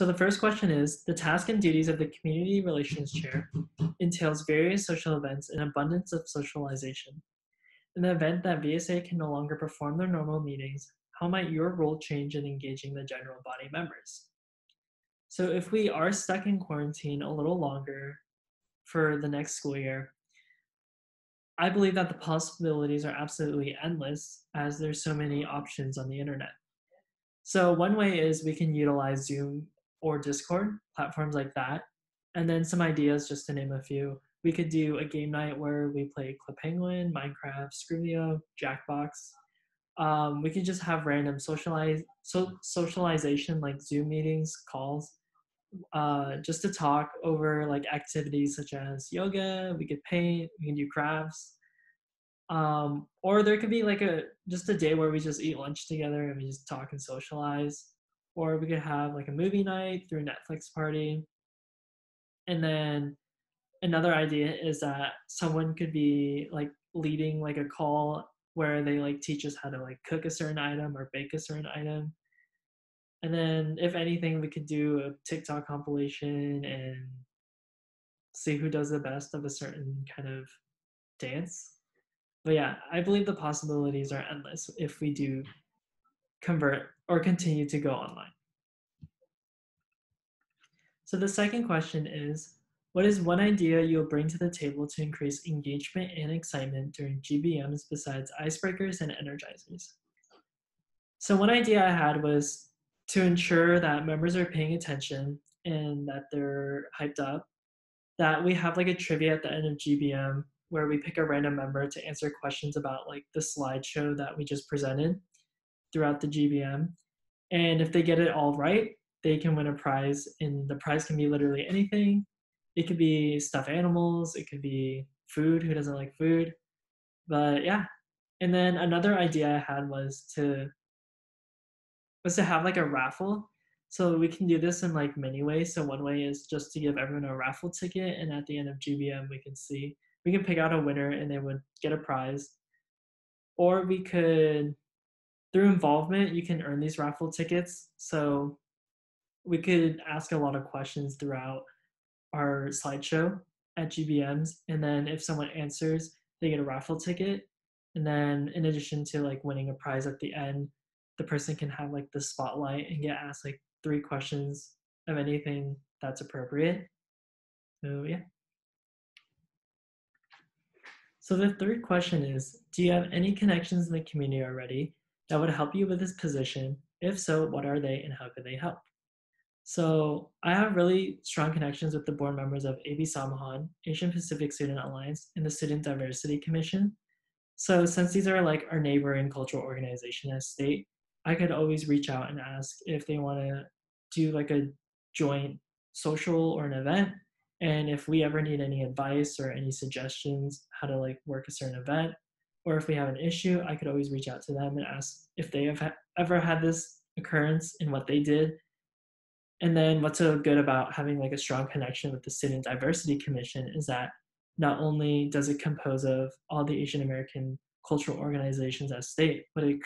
So the first question is, the task and duties of the Community Relations Chair entails various social events and abundance of socialization. In the event that VSA can no longer perform their normal meetings, how might your role change in engaging the general body members? So if we are stuck in quarantine a little longer for the next school year, I believe that the possibilities are absolutely endless as there's so many options on the internet. So one way is we can utilize Zoom or Discord, platforms like that. And then some ideas, just to name a few. We could do a game night where we play Club Penguin, Minecraft, Skribbl.io, Jackbox. Um, we could just have random socialize so socialization like Zoom meetings, calls, uh, just to talk over like activities such as yoga. We could paint. We can do crafts. Um, or there could be like a just a day where we just eat lunch together and we just talk and socialize. Or we could have like a movie night through Netflix party. And then another idea is that someone could be like leading like a call where they like teach us how to like cook a certain item or bake a certain item and then, if anything, we could do a TikTok compilation and see who does the best of a certain kind of dance. But yeah, I believe the possibilities are endless if we do convert or continue to go online. So the second question is, what is one idea you'll bring to the table to increase engagement and excitement during GBMs besides icebreakers and energizers? So one idea I had was to ensure that members are paying attention and that they're hyped up, that we have like a trivia at the end of GBM where we pick a random member to answer questions about like the slideshow that we just presented throughout the GBM. And if they get it all right, they can win a prize. And the prize can be literally anything. It could be stuffed animals, it could be food, who doesn't like food? But yeah. And then another idea I had was to was to have like a raffle. So we can do this in like many ways. So one way is just to give everyone a raffle ticket, and at the end of GBM, we can see we can pick out a winner, and they would get a prize. Or we could, through involvement, you can earn these raffle tickets. So we could ask a lot of questions throughout our slideshow at GBMs, and then if someone answers, they get a raffle ticket. And then in addition to like winning a prize at the end, the person can have like the spotlight and get asked like three questions of anything that's appropriate. So yeah. So the third question is, do you have any connections in the community already that would help you with this position? If so, what are they and how could they help? So I have really strong connections with the board members of AB Samahan, Asian Pacific Student Alliance, and the Student Diversity Commission. So since these are like our neighboring cultural organization as state, I could always reach out and ask if they want to do like a joint social or an event. And if we ever need any advice or any suggestions how to like work a certain event, or if we have an issue, I could always reach out to them and ask if they have ha- ever had this occurrence and what they did. And then what's so good about having like a strong connection with the Student Diversity Commission is that not only does it compose of all the Asian American cultural organizations at state, but it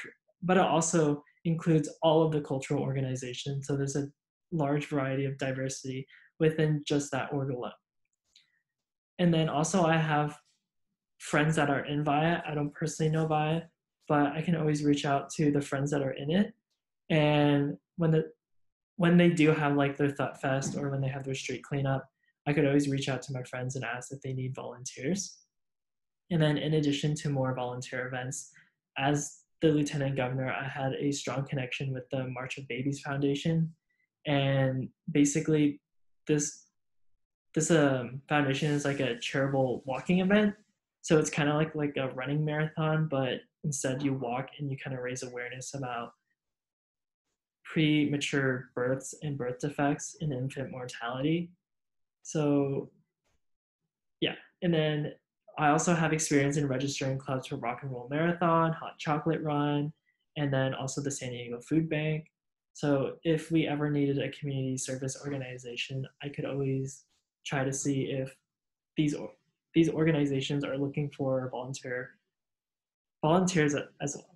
but it also includes all of the cultural organizations. So there's a large variety of diversity within just that org alone. And then also I have friends that are in VIA. I don't personally know VIA, but I can always reach out to the friends that are in it. And when the when they do have like their Tet Fest or when they have their street cleanup, I could always reach out to my friends and ask if they need volunteers. And then in addition to more volunteer events, as the lieutenant governor, I had a strong connection with the March of Babies Foundation, and basically, this this um, foundation is like a charitable walking event. So it's kind of like like a running marathon, but instead you walk and you kind of raise awareness about premature births and birth defects and infant mortality. So yeah, and then I also have experience in registering clubs for Rock and Roll Marathon, Hot Chocolate Run, and then also the San Diego Food Bank. So if we ever needed a community service organization, I could always try to see if these these organizations are looking for volunteer volunteers as well.